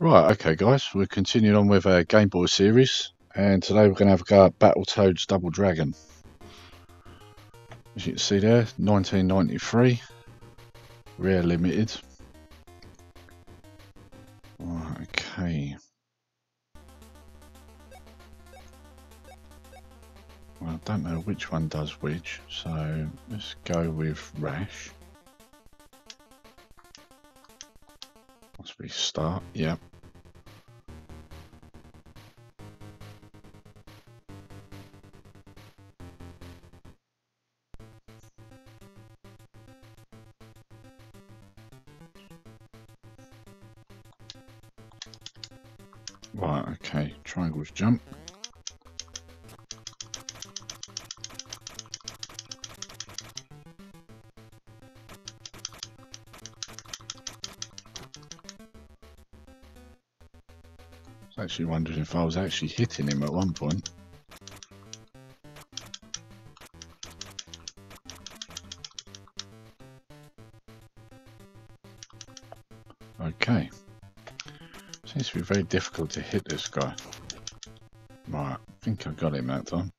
Right, okay, guys, we're continuing on with our Game Boy series, and today we're going to have a go at Battletoads Double Dragon. As you can see there, 1993, rare limited. Right, okay. Well, I don't know which one does which, so let's go with Rash. Must be start, yep. Actually wondering if I was actually hitting him at one point. Okay. Seems to be very difficult to hit this guy. Right, I think I got him that time.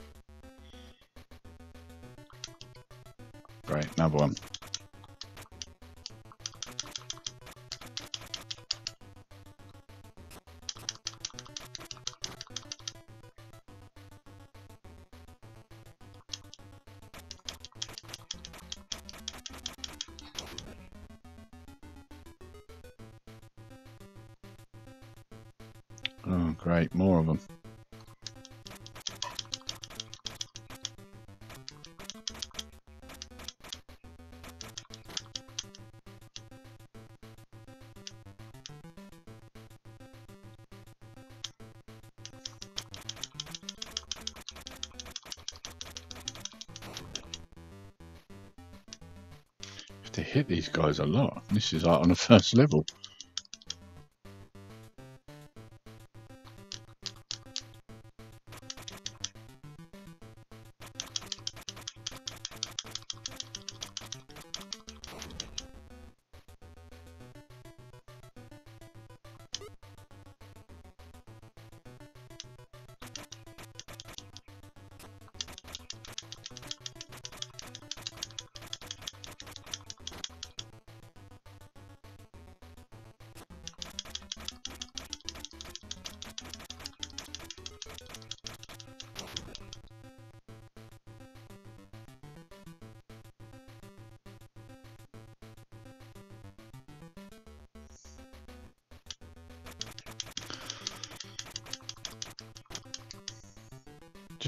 Great, another one. To hit these guys a lot. This is like on the first level.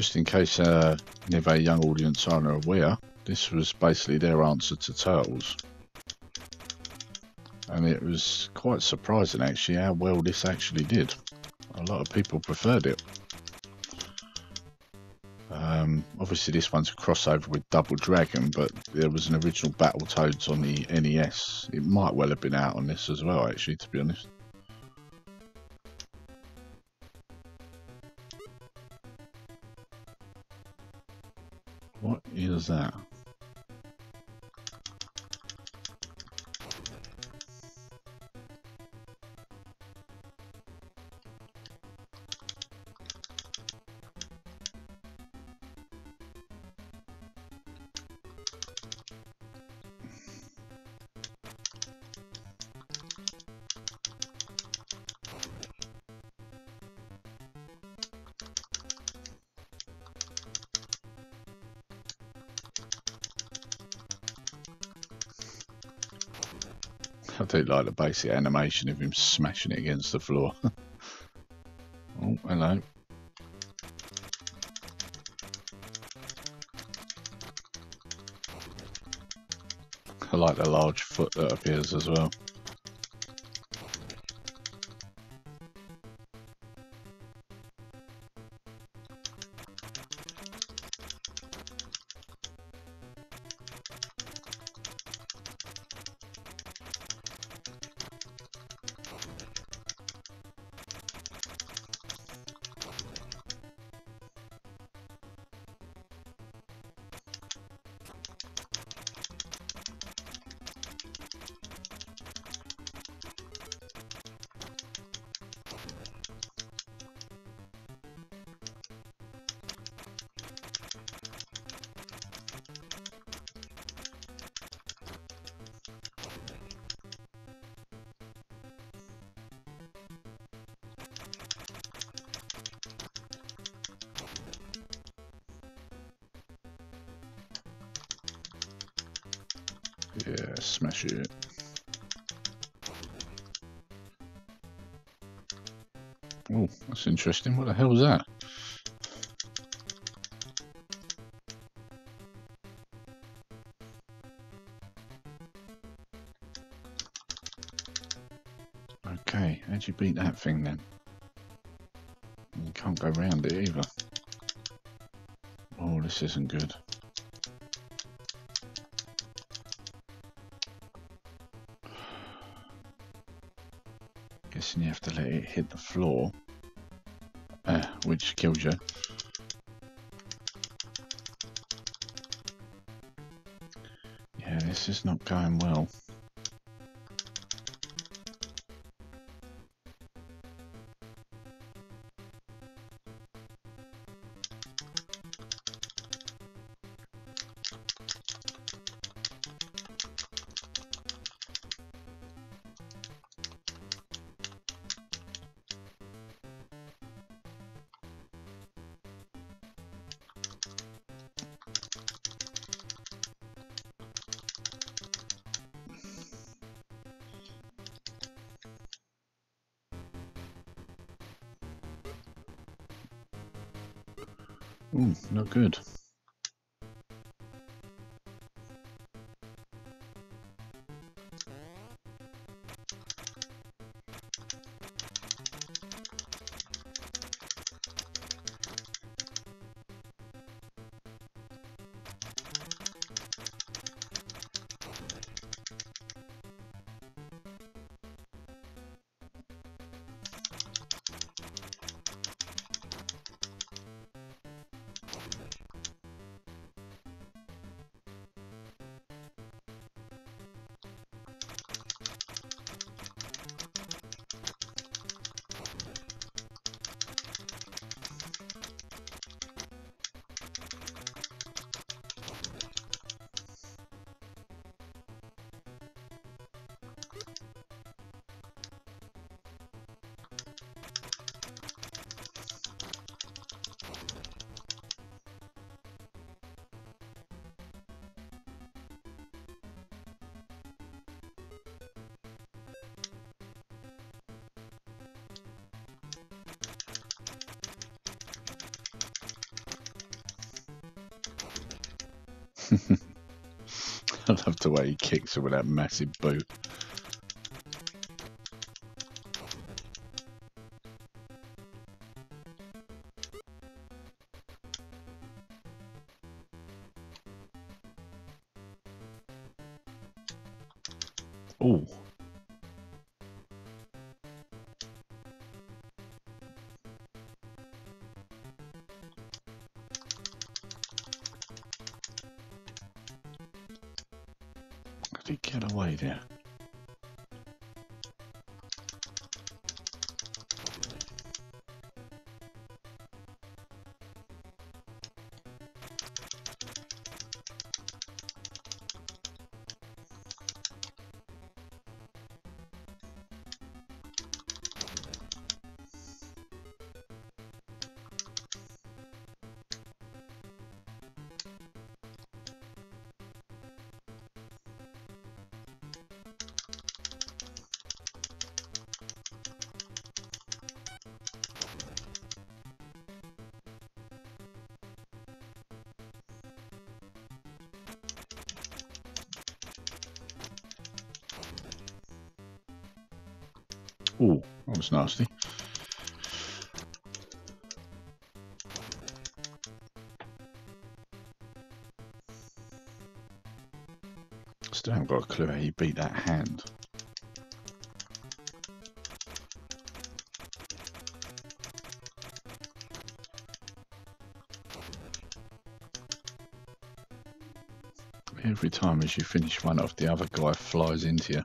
Just in case uh, any of our young audience aren't aware, this was basically their answer to Turtles. And it was quite surprising actually how well this actually did. A lot of people preferred it. Um, obviously this one's a crossover with Double Dragon, but there was an original Battletoads on the NES. It might well have been out on this as well actually, to be honest. What do like the basic animation of him smashing it against the floor. oh, hello. I like the large foot that appears as well. Yeah, smash it. Oh, that's interesting. What the hell was that? Okay, how'd you beat that thing then? You can't go around it either. Oh, this isn't good. Guessing you have to let it hit the floor. Uh, which kills you. Yeah, this is not going well. Ooh, not good. I love the way he kicks her with that massive boot. Get away there? Oh, that was nasty. Still haven't got a clue how you beat that hand. Every time as you finish one off, the other guy flies into you.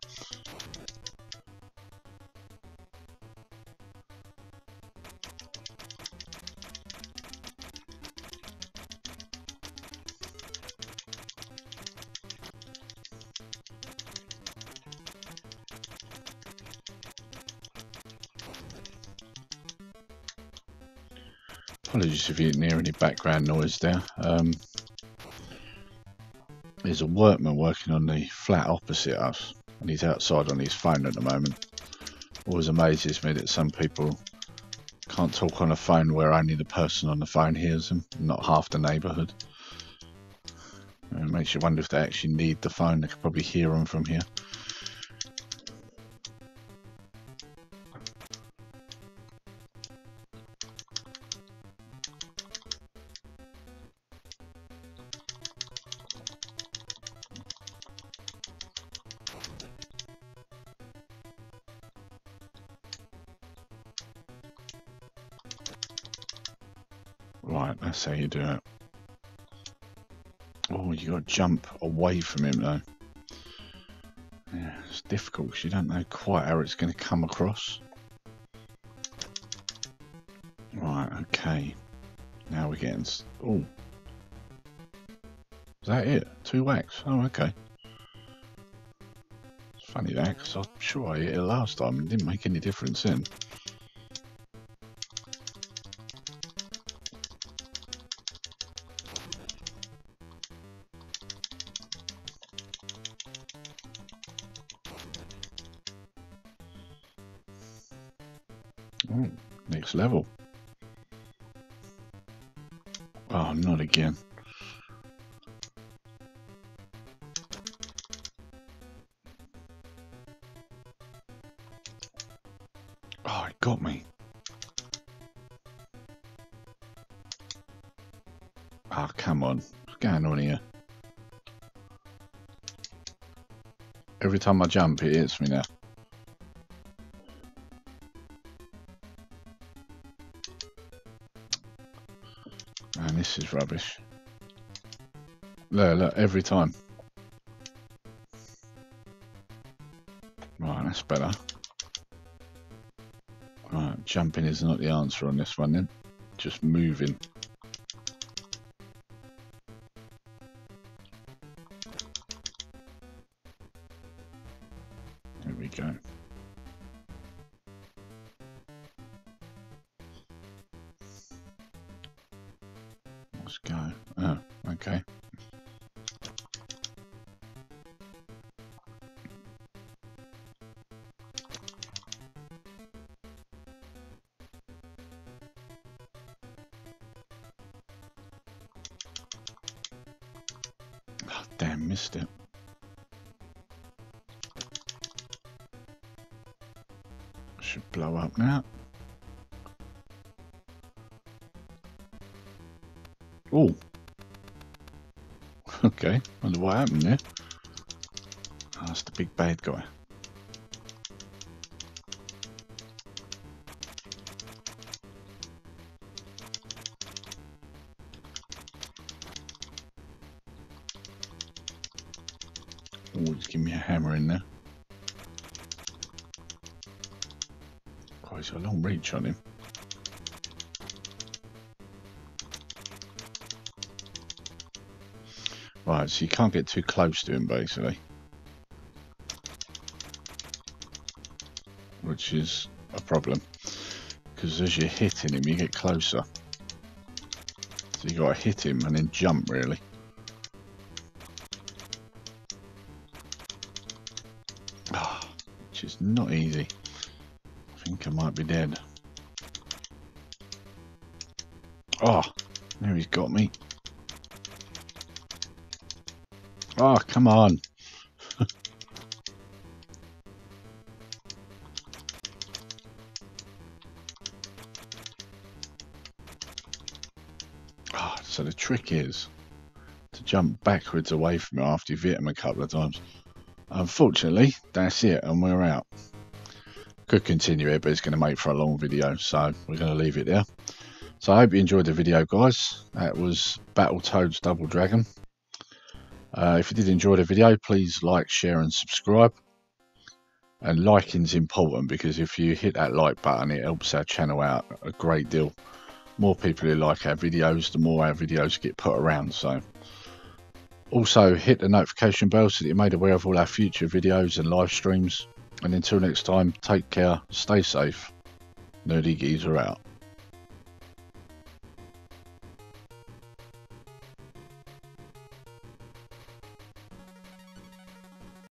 Apologies if you didn't hear any background noise there. Um, There's a workman working on the flat opposite us, and he's outside on his phone at the moment. Always amazes me that some people can't talk on a phone where only the person on the phone hears them, not half the neighbourhood. It makes you wonder if they actually need the phone. They could probably hear them from here. Right, that's how you do it. Oh, you got to jump away from him though. Yeah, it's difficult because you don't know quite how it's going to come across. Right, okay. Now we're getting... Oh. Is that it? Two whacks? Oh, okay. It's funny that, because I'm sure I hit it last time and didn't make any difference then. Next level. Oh, not again. Oh, it got me. Oh, come on. What's going on here? Every time I jump, it hits me now. Rubbish. Look, look, every time. Right, that's better. Right, jumping is not the answer on this one then. Just moving. Damn, missed it. Should blow up now. Oh. Okay, wonder what happened there. Oh, that's the big bad guy. Just give me a hammer in there. Oh, he's got a long reach on him. Right, so you can't get too close to him, basically. Which is a problem. Because as you're hitting him, you get closer. So you got to hit him and then jump, really. Which is not easy. I think I might be dead. Ah, oh, now he's got me. Oh, come on. oh, so the trick is to jump backwards away from it after you've hit him a couple of times. Unfortunately, that's it, and we're out. Could continue it, but it's going to make for a long video, so we're going to leave it there. So I hope you enjoyed the video, guys. That was Battletoads Double Dragon. Uh, if you did enjoy the video, please like, share and subscribe. And liking is important because if you hit that like button, it helps our channel out a great deal. More people who like our videos, the more our videos get put around. So, also hit the notification bell so that you're made aware of all our future videos and live streams. And until next time, take care, stay safe. Nerdy Geezer out.